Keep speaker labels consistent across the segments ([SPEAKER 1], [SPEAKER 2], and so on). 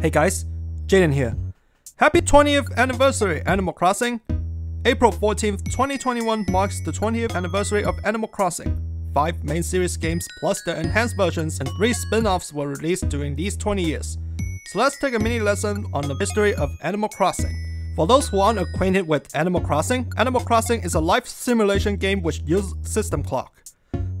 [SPEAKER 1] Hey guys, Jayden here. Happy 20th anniversary, Animal Crossing! April 14th, 2021 marks the 20th anniversary of Animal Crossing. Five main series games plus their enhanced versions and three spin-offs were released during these 20 years. So let's take a mini lesson on the history of Animal Crossing. For those who aren't acquainted with Animal Crossing, Animal Crossing is a life simulation game which uses system clock.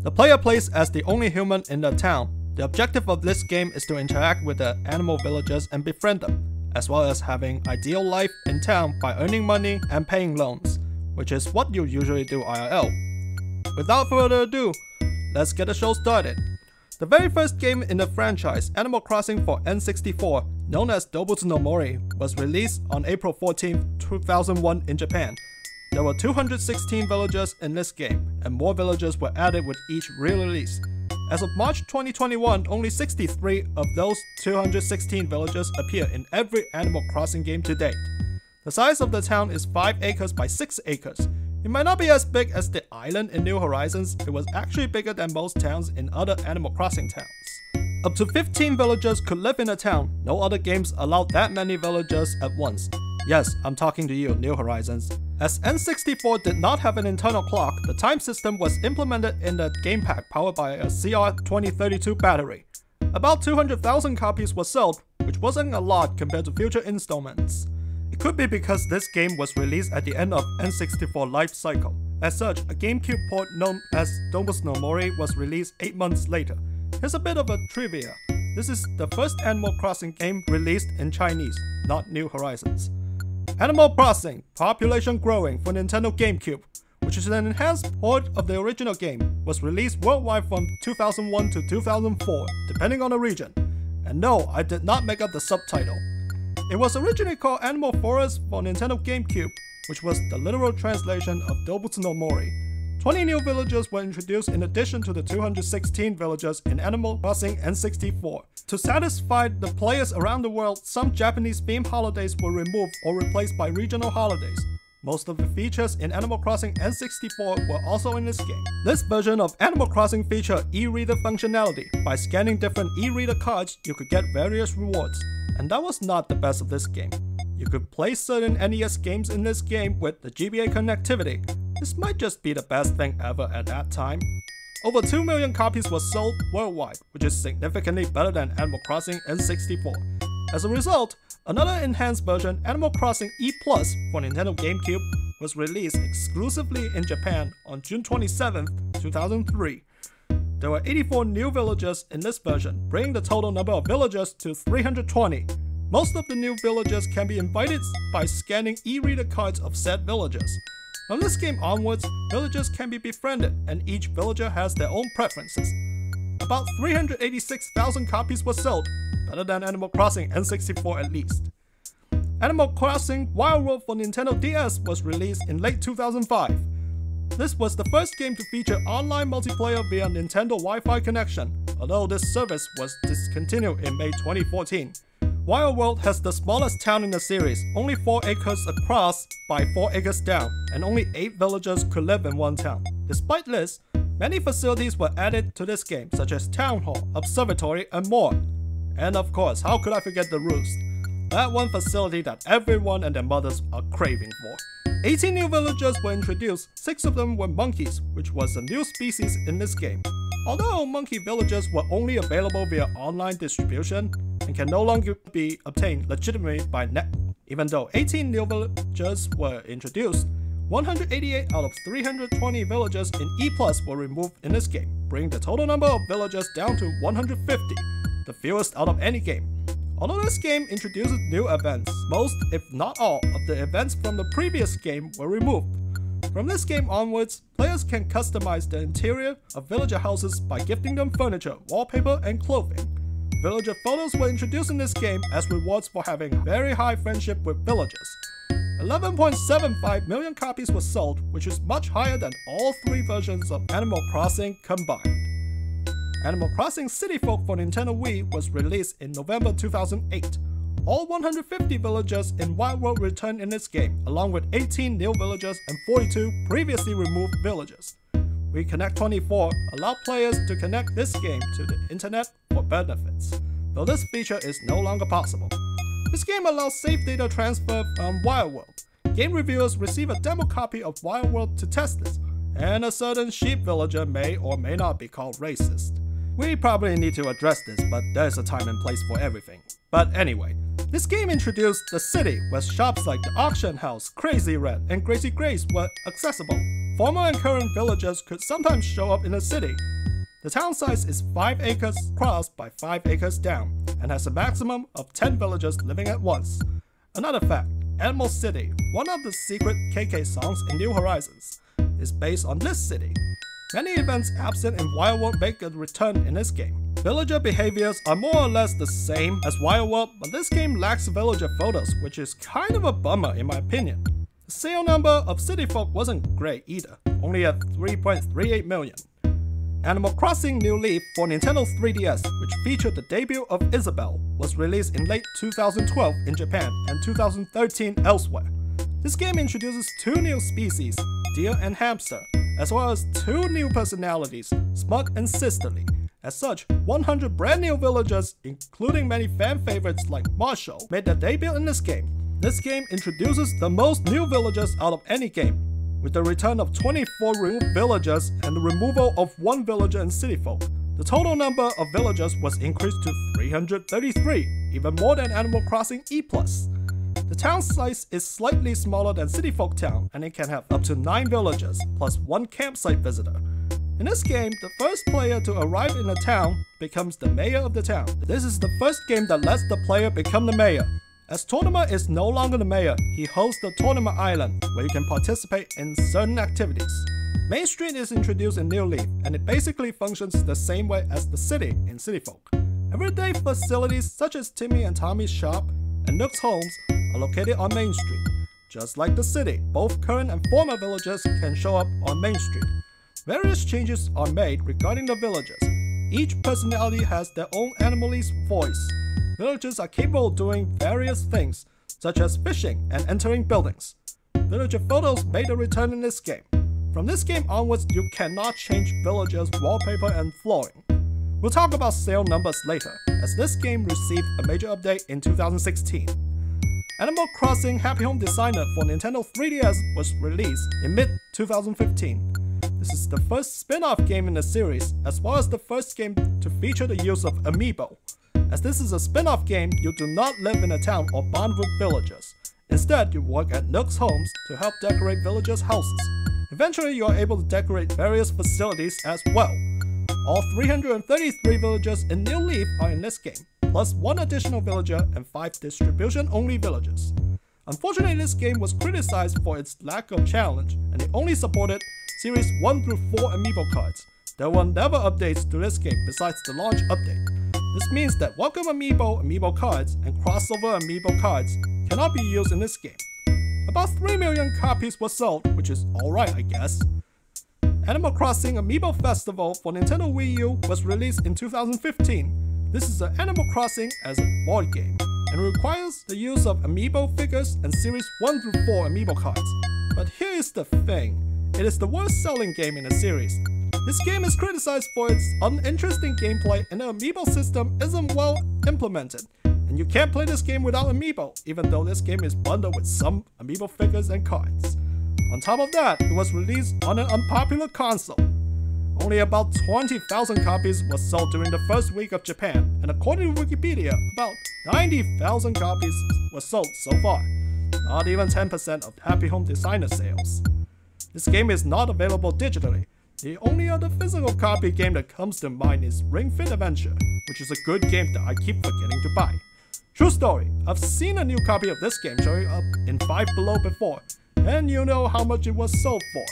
[SPEAKER 1] The player plays as the only human in the town. The objective of this game is to interact with the animal villagers and befriend them, as well as having ideal life in town by earning money and paying loans, which is what you usually do IRL. Without further ado, let's get the show started. The very first game in the franchise, Animal Crossing for N64, known as Dobutsu no Mori, was released on April 14, 2001 in Japan. There were 216 villagers in this game, and more villagers were added with each re-release. As of March 2021, only 63 of those 216 villagers appear in every Animal Crossing game to date. The size of the town is 5 acres by 6 acres, it might not be as big as the island in New Horizons, it was actually bigger than most towns in other Animal Crossing towns. Up to 15 villagers could live in a town, no other games allowed that many villagers at once. Yes, I'm talking to you, New Horizons. As N64 did not have an internal clock, the time system was implemented in the game pack powered by a CR2032 battery. About 200,000 copies were sold, which wasn't a lot compared to future installments. It could be because this game was released at the end of N64 life cycle. As such, a GameCube port known as Dobutsu no Mori was released 8 months later. Here's a bit of a trivia. This is the first Animal Crossing game released in Chinese, not New Horizons. Animal Crossing, population growing for Nintendo GameCube, which is an enhanced port of the original game, was released worldwide from 2001 to 2004, depending on the region. And no, I did not make up the subtitle. It was originally called Animal Forest for Nintendo GameCube, which was the literal translation of Dobutsu no Mori. 20 new villagers were introduced in addition to the 216 villagers in Animal Crossing N64. To satisfy the players around the world, some Japanese themed holidays were removed or replaced by regional holidays. Most of the features in Animal Crossing N64 were also in this game. This version of Animal Crossing featured e-reader functionality. By scanning different e-reader cards, you could get various rewards. And that was not the best of this game. You could play certain NES games in this game with the GBA connectivity. This might just be the best thing ever at that time. Over 2 million copies were sold worldwide, which is significantly better than Animal Crossing N64. As a result, another enhanced version, Animal Crossing E Plus for Nintendo GameCube, was released exclusively in Japan on June 27, 2003. There were 84 new villagers in this version, bringing the total number of villagers to 320. Most of the new villagers can be invited by scanning e-reader cards of said villagers. From this game onwards, villagers can be befriended and each villager has their own preferences. About 386,000 copies were sold, better than Animal Crossing N64 at least. Animal Crossing Wild World for Nintendo DS was released in late 2005. This was the first game to feature online multiplayer via Nintendo Wi-Fi connection, although this service was discontinued in May 2014. Wild World has the smallest town in the series, only 4 acres across by 4 acres down, and only 8 villagers could live in one town. Despite this, many facilities were added to this game, such as Town Hall, Observatory, and more. And of course, how could I forget the Roost? That one facility that everyone and their mothers are craving for. 18 new villagers were introduced, 6 of them were monkeys, which was a new species in this game. Although monkey villagers were only available via online distribution and can no longer be obtained legitimately by net, even though 18 new villagers were introduced, 188 out of 320 villagers in E Plus were removed in this game, bringing the total number of villagers down to 150, the fewest out of any game. Although this game introduces new events, most, if not all, of the events from the previous game were removed. From this game onwards, players can customize the interior of villager houses by gifting them furniture, wallpaper, and clothing. Villager photos were introduced in this game as rewards for having very high friendship with villagers. 11.75 million copies were sold, which is much higher than all three versions of Animal Crossing combined. Animal Crossing City Folk for Nintendo Wii was released in November 2008. All 150 villagers in Wild World returned in this game, along with 18 new villagers and 42 previously removed villagers. WiiConnect 24 allowed players to connect this game to the internet for benefits, though this feature is no longer possible. This game allows safe data transfer from Wild World. Game reviewers receive a demo copy of Wild World to test this, and a certain sheep villager may or may not be called racist. We probably need to address this, but there's a time and place for everything. But anyway, this game introduced the city where shops like the Auction House, Crazy Redd, and Crazy Grace were accessible. Former and current villagers could sometimes show up in the city. The town size is 5 acres across by 5 acres down, and has a maximum of 10 villagers living at once. Another fact, Animal City, one of the secret KK songs in New Horizons, is based on this city. Many events absent in Wild World make a return in this game. Villager behaviors are more or less the same as Wild World, but this game lacks villager photos, which is kind of a bummer in my opinion. The sale number of City Folk wasn't great either, only at 3.38 million. Animal Crossing New Leaf for Nintendo 3DS, which featured the debut of Isabelle, was released in late 2012 in Japan and 2013 elsewhere. This game introduces two new species, deer and hamster, as well as two new personalities, Smug and Sisterly. As such, 100 brand new villagers, including many fan favorites like Marshall, made their debut in this game. This game introduces the most new villagers out of any game, with the return of 24 removed villagers and the removal of one villager in City Folk. The total number of villagers was increased to 333, even more than Animal Crossing E+. The town size is slightly smaller than City Folk Town, and it can have up to 9 villagers, plus one campsite visitor. In this game, the first player to arrive in a town becomes the mayor of the town. This is the first game that lets the player become the mayor. As Tortimer is no longer the mayor, he hosts the Tortimer Island, where you can participate in certain activities. Main Street is introduced in New Leaf, and it basically functions the same way as the city in City Folk. Everyday facilities such as Timmy and Tommy's shop and Nook's homes are located on Main Street. Just like the city, both current and former villagers can show up on Main Street. Various changes are made regarding the villagers. Each personality has their own animalese voice, villagers are capable of doing various things, such as fishing and entering buildings. Villager photos made a return in this game. From this game onwards, you cannot change villagers' wallpaper and flooring. We'll talk about sale numbers later, as this game received a major update in 2016. Animal Crossing Happy Home Designer for Nintendo 3DS was released in mid-2015. This is the first spin-off game in the series, as well as the first game to feature the use of Amiibo. As this is a spin-off game, you do not live in a town or bond with villagers. Instead, you work at Nook's homes to help decorate villagers' houses. Eventually, you are able to decorate various facilities as well. All 333 villagers in New Leaf are in this game, plus one additional villager and 5 distribution-only villagers. Unfortunately, this game was criticized for its lack of challenge, and it only supported Series 1 through 4 amiibo cards. There were never updates to this game besides the launch update. This means that Welcome Amiibo Amiibo cards and Crossover Amiibo cards cannot be used in this game. About 3 million copies were sold, which is alright I guess. Animal Crossing Amiibo Festival for Nintendo Wii U was released in 2015. This is an Animal Crossing as a board game, and requires the use of Amiibo figures and Series 1 through 4 Amiibo cards. But here is the thing, it is the worst selling game in the series, this game is criticized for its uninteresting gameplay and the amiibo system isn't well implemented. And you can't play this game without amiibo, even though this game is bundled with some amiibo figures and cards. On top of that, it was released on an unpopular console. Only about 20,000 copies were sold during the first week of Japan, and according to Wikipedia, about 90,000 copies were sold so far. Not even 10% of Happy Home Designer sales. This game is not available digitally, the only other physical copy game that comes to mind is Ring Fit Adventure, which is a good game that I keep forgetting to buy. True story, I've seen a new copy of this game showing up in 5 Below before, and you know how much it was sold for.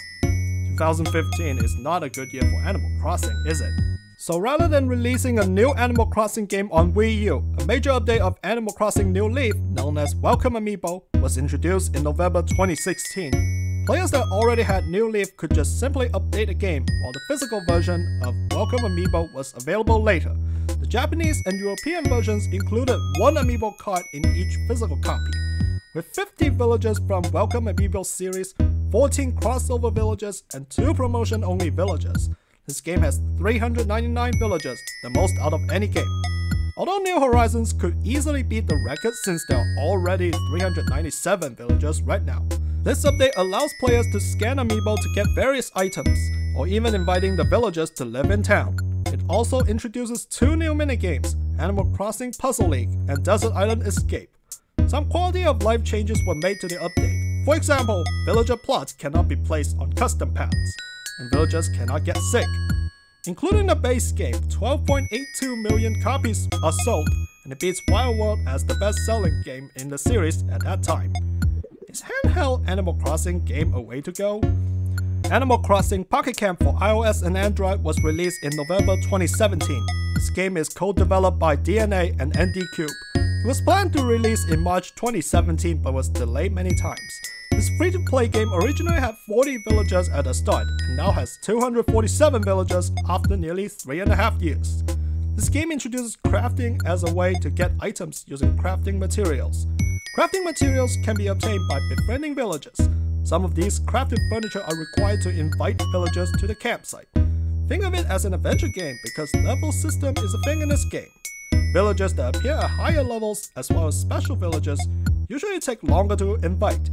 [SPEAKER 1] 2015 is not a good year for Animal Crossing, is it? So rather than releasing a new Animal Crossing game on Wii U, a major update of Animal Crossing New Leaf, known as Welcome Amiibo, was introduced in November 2016 Players that already had New Leaf could just simply update the game, while the physical version of Welcome Amiibo was available later. The Japanese and European versions included one Amiibo card in each physical copy. With 50 villagers from Welcome Amiibo series, 14 crossover villagers, and 2 promotion-only villagers. This game has 399 villagers, the most out of any game. Although New Horizons could easily beat the record since there are already 397 villagers right now. This update allows players to scan amiibo to get various items, or even inviting the villagers to live in town. It also introduces two new minigames, Animal Crossing Puzzle League and Desert Island Escape. Some quality of life changes were made to the update. For example, villager plots cannot be placed on custom paths, and villagers cannot get sick. Including the base game, 12.82 million copies are sold, and it beats Wild World as the best-selling game in the series at that time. Is handheld Animal Crossing game a way to go? Animal Crossing Pocket Camp for iOS and Android was released in November 2017. This game is co-developed by DeNA and ND Cube. It was planned to release in March 2017 but was delayed many times. This free-to-play game originally had 40 villagers at the start and now has 247 villagers after nearly three and a half years. This game introduces crafting as a way to get items using crafting materials. Crafting materials can be obtained by befriending villagers. Some of these crafted furniture are required to invite villagers to the campsite. Think of it as an adventure game because level system is a thing in this game. Villagers that appear at higher levels as well as special villagers usually take longer to invite.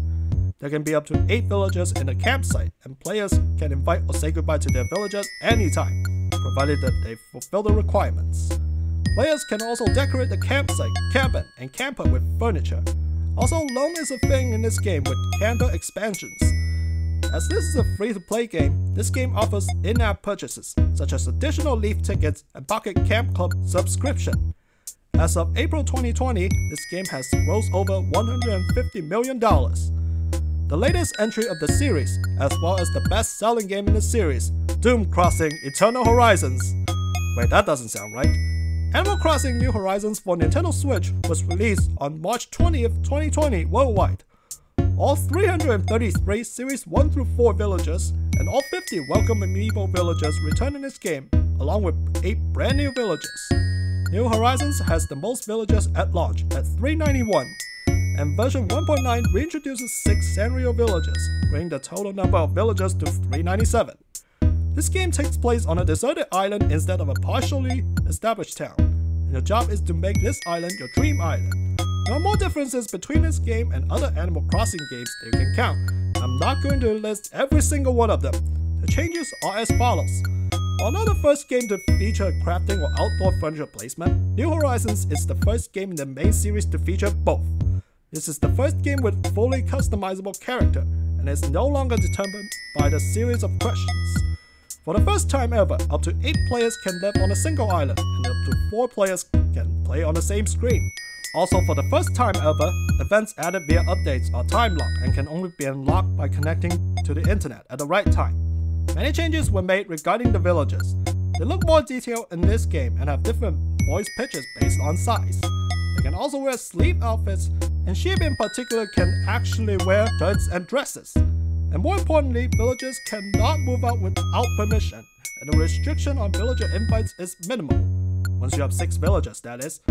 [SPEAKER 1] There can be up to 8 villagers in a campsite and players can invite or say goodbye to their villagers anytime, provided that they fulfill the requirements. Players can also decorate the campsite, cabin, and camper with furniture, also, loan is a thing in this game with camper expansions. As this is a free-to-play game, this game offers in-app purchases, such as additional Leaf tickets and Pocket Camp Club subscription. As of April 2020, this game has grossed over $150 million. The latest entry of the series, as well as the best-selling game in the series, Doom Crossing Eternal Horizons. Wait, that doesn't sound right. Animal Crossing New Horizons for Nintendo Switch was released on March 20th, 2020 worldwide. All 333 Series 1 through 4 villagers and all 50 Welcome Amiibo villagers return in this game, along with 8 brand new villagers. New Horizons has the most villagers at launch at 391, and version 1.9 reintroduces 6 Sanrio villagers, bringing the total number of villagers to 397. This game takes place on a deserted island instead of a partially established town, and your job is to make this island your dream island. There are more differences between this game and other Animal Crossing games that you can count. I'm not going to list every single one of them. The changes are as follows. While the first game to feature crafting or outdoor furniture placement, New Horizons is the first game in the main series to feature both. This is the first game with fully customizable character, and is no longer determined by the series of questions. For the first time ever, up to 8 players can live on a single island, and up to 4 players can play on the same screen. Also, for the first time ever, events added via updates are time locked and can only be unlocked by connecting to the internet at the right time. Many changes were made regarding the villagers. They look more detailed in this game and have different voice pitches based on size. They can also wear sleep outfits, and sheep in particular can actually wear shirts and dresses. And more importantly, villagers cannot move out without permission, and the restriction on villager invites is minimal. Once you have 6 villagers, that is.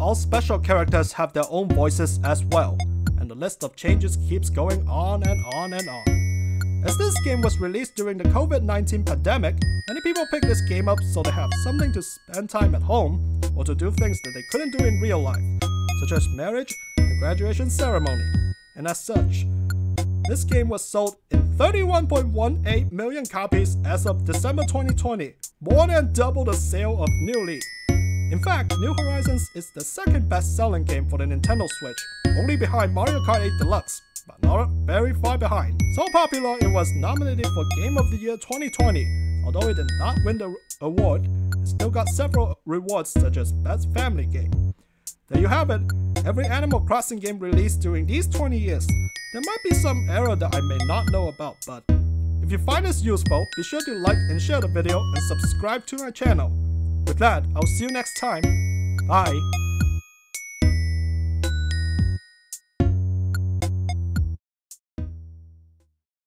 [SPEAKER 1] All special characters have their own voices as well, and the list of changes keeps going on and on and on. As this game was released during the COVID-19 pandemic, many people picked this game up so they have something to spend time at home, or to do things that they couldn't do in real life, such as marriage and graduation ceremony. And as such, this game was sold in 31.18 million copies as of December 2020, more than double the sale of New Leaf. In fact, New Horizons is the second best-selling game for the Nintendo Switch, only behind Mario Kart 8 Deluxe, but not very far behind. So popular, it was nominated for Game of the Year 2020. Although it did not win the award, it still got several rewards such as Best Family Game. There you have it, every Animal Crossing game released during these 20 years there might be some error that I may not know about, but if you find this useful, be sure to like and share the video and subscribe to my channel. With that, I'll see you next time. Bye.